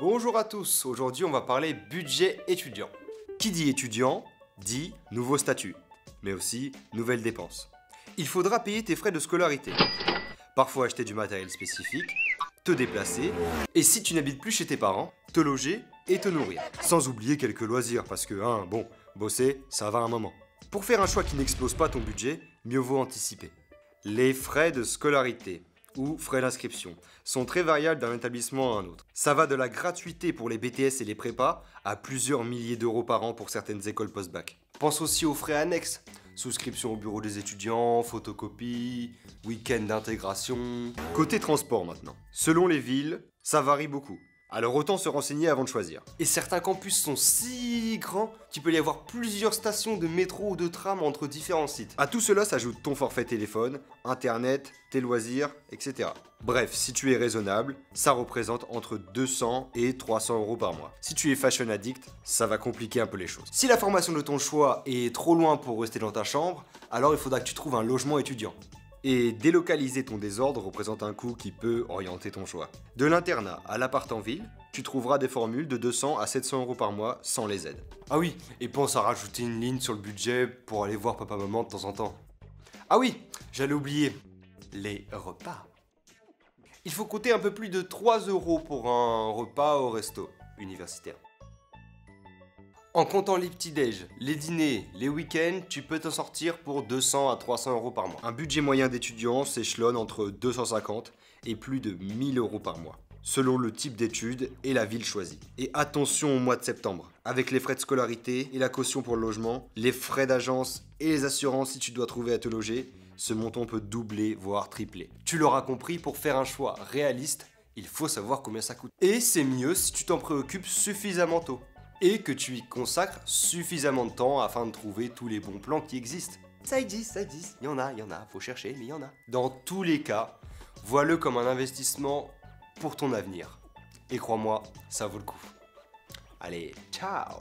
Bonjour à tous, aujourd'hui on va parler budget étudiant. Qui dit étudiant dit nouveau statut, mais aussi nouvelles dépenses. Il faudra payer tes frais de scolarité, parfois acheter du matériel spécifique, te déplacer, et si tu n'habites plus chez tes parents, te loger et te nourrir. Sans oublier quelques loisirs, parce que, hein, bon, bosser, ça va un moment. Pour faire un choix qui n'explose pas ton budget, mieux vaut anticiper. Les frais de scolarité ou frais d'inscription sont très variables d'un établissement à un autre. Ça va de la gratuité pour les BTS et les prépas à plusieurs milliers d'euros par an pour certaines écoles post-bac. Pense aussi aux frais annexes. Souscription au bureau des étudiants, photocopie, week-end d'intégration. Côté transport maintenant. Selon les villes, ça varie beaucoup. Alors autant se renseigner avant de choisir. Et certains campus sont si grands qu'il peut y avoir plusieurs stations de métro ou de tram entre différents sites. À tout cela s'ajoute ton forfait téléphone, internet, tes loisirs, etc. Bref, si tu es raisonnable, ça représente entre 200 et 300 euros par mois. Si tu es fashion addict, ça va compliquer un peu les choses. Si la formation de ton choix est trop loin pour rester dans ta chambre, alors il faudra que tu trouves un logement étudiant. Et délocaliser ton désordre représente un coût qui peut orienter ton choix. De l'internat à l'appart en ville, tu trouveras des formules de 200 à 700 euros par mois sans les aides. Ah oui, et pense à rajouter une ligne sur le budget pour aller voir papa-maman de temps en temps. Ah oui, j'allais oublier, les repas. Il faut compter un peu plus de 3 euros pour un repas au resto universitaire. En comptant les petits-déj, les dîners, les week-ends, tu peux t'en sortir pour 200 à 300 euros par mois. Un budget moyen d'étudiant s'échelonne entre 250 et plus de 1000 euros par mois, selon le type d'études et la ville choisie. Et attention au mois de septembre, avec les frais de scolarité et la caution pour le logement, les frais d'agence et les assurances si tu dois trouver à te loger, ce montant peut doubler, voire tripler. Tu l'auras compris, pour faire un choix réaliste, il faut savoir combien ça coûte. Et c'est mieux si tu t'en préoccupes suffisamment tôt et que tu y consacres suffisamment de temps afin de trouver tous les bons plans qui existent. Ça existe, ça existe, il y en a, il y en a, faut chercher, mais il y en a. Dans tous les cas, vois-le comme un investissement pour ton avenir. Et crois-moi, ça vaut le coup. Allez, ciao